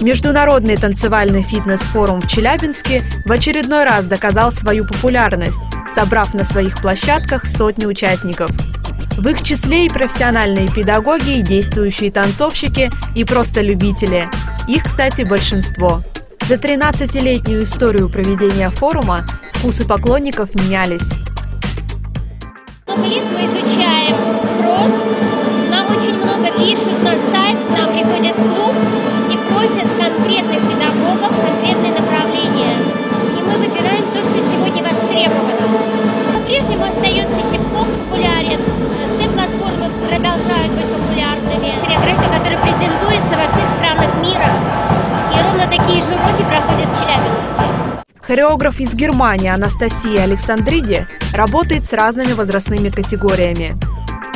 Международный танцевальный фитнес-форум в Челябинске в очередной раз доказал свою популярность, собрав на своих площадках сотни участников. В их числе и профессиональные педагоги, и действующие танцовщики, и просто любители. Их, кстати, большинство. За 13-летнюю историю проведения форума вкусы поклонников менялись. Мы изучаем Хореограф из Германии Анастасия Александриди работает с разными возрастными категориями.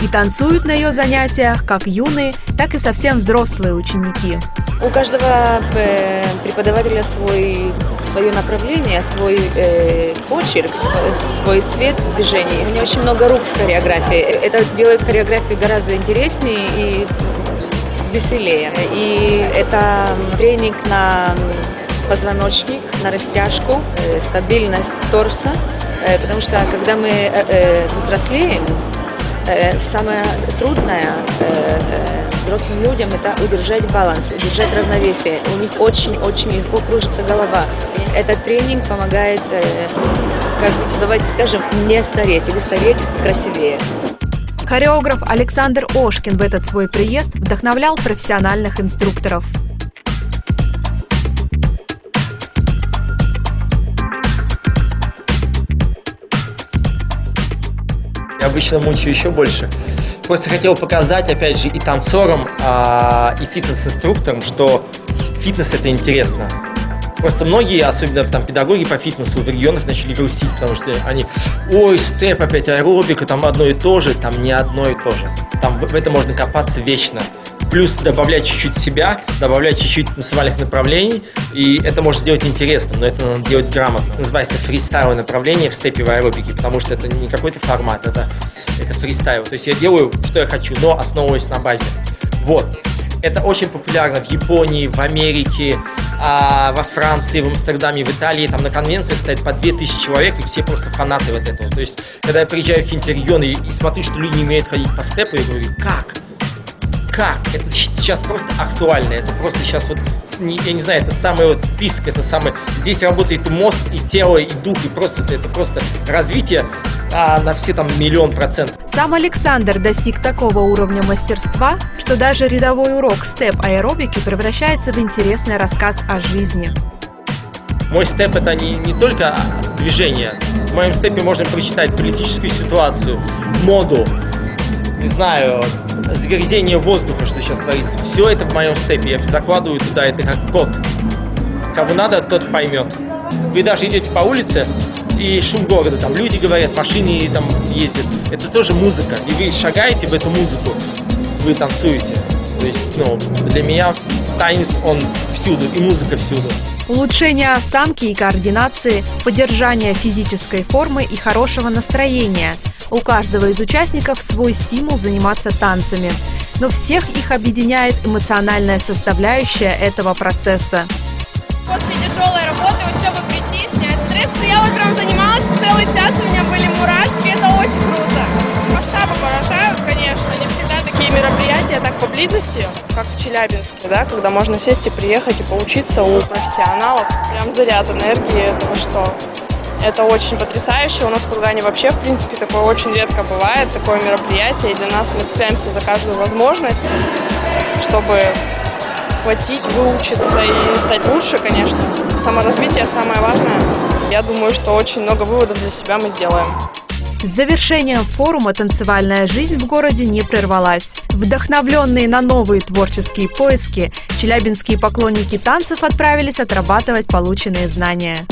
И танцуют на ее занятиях как юные, так и совсем взрослые ученики. У каждого э, преподавателя свой, свое направление, свой э, почерк, свой, свой цвет движений. У меня очень много рук в хореографии. Это делает хореографию гораздо интереснее и веселее. И это тренинг на позвоночник, на растяжку, э, стабильность торса. Э, потому что когда мы э, взрослеем, самое трудное взрослым людям это удержать баланс, удержать равновесие. У них очень-очень легко кружится голова. Этот тренинг помогает, как, давайте скажем, не стареть или стареть красивее. Хореограф Александр Ошкин в этот свой приезд вдохновлял профессиональных инструкторов. Обычно мучаю еще больше. Просто хотел показать, опять же, и танцорам, а, и фитнес-инструкторам, что фитнес это интересно. Просто многие, особенно там педагоги по фитнесу в регионах начали грустить, потому что они, ой, степ опять аэробика, там одно и то же, там не одно и то же. Там в это можно копаться вечно плюс добавлять чуть-чуть себя, добавлять чуть-чуть танцевальных направлений, и это может сделать интересным, но это надо делать грамотно. Это называется фристайл направление в степе в аэробике, потому что это не какой-то формат, это, это фристайл. То есть я делаю, что я хочу, но основываясь на базе. Вот. Это очень популярно в Японии, в Америке, а, во Франции, в Амстердаме, в Италии. Там на конвенциях стоит по 2000 человек, и все просто фанаты вот этого. То есть, когда я приезжаю в какие-нибудь регионы и, смотрю, что люди не умеют ходить по степу, я говорю, как? Как? Это сейчас просто актуально. Это просто сейчас вот, не, я не знаю, это самый вот писк, это самый... Здесь работает и мозг, и тело, и дух, и просто это просто развитие а, на все там миллион процентов. Сам Александр достиг такого уровня мастерства, что даже рядовой урок степ-аэробики превращается в интересный рассказ о жизни. Мой степ это не, не только движение. В моем степе можно прочитать политическую ситуацию, моду, не знаю, загрязнение воздуха, что сейчас творится. Все это в моем степе. Я закладываю туда, это как код. Кому надо, тот поймет. Вы даже идете по улице, и шум города, там люди говорят, машины там ездят. Это тоже музыка. И вы шагаете в эту музыку, вы танцуете. То есть, ну, для меня танец, он всюду, и музыка всюду. Улучшение осанки и координации, поддержание физической формы и хорошего настроения – у каждого из участников свой стимул заниматься танцами. Но всех их объединяет эмоциональная составляющая этого процесса. После тяжелой работы, учебы прийти, снять стресс. Я вот прям занималась целый час, у меня были мурашки, это очень круто. Масштабы поражают, конечно, не всегда такие мероприятия так поблизости, как в Челябинске, да, когда можно сесть и приехать и поучиться у профессионалов. Прям заряд энергии, этого что это очень потрясающе. У нас в Кургане вообще, в принципе, такое очень редко бывает, такое мероприятие. И для нас мы цепляемся за каждую возможность, чтобы схватить, выучиться и стать лучше, конечно. Саморазвитие самое важное. Я думаю, что очень много выводов для себя мы сделаем. С завершением форума «Танцевальная жизнь» в городе не прервалась. Вдохновленные на новые творческие поиски, челябинские поклонники танцев отправились отрабатывать полученные знания.